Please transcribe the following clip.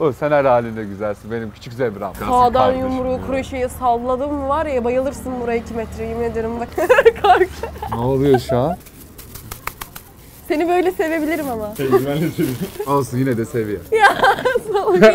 O sen her halinde güzelsin benim küçük zebram. Sağdan Kardeşim yumruğu ya. kroşeyi salladım mı var ya bayılırsın buraya 2 metre yemin ederim bak. Kork. Ne oluyor şu an? Seni böyle sevebilirim ama. Olsun yine de seviyor. Salak.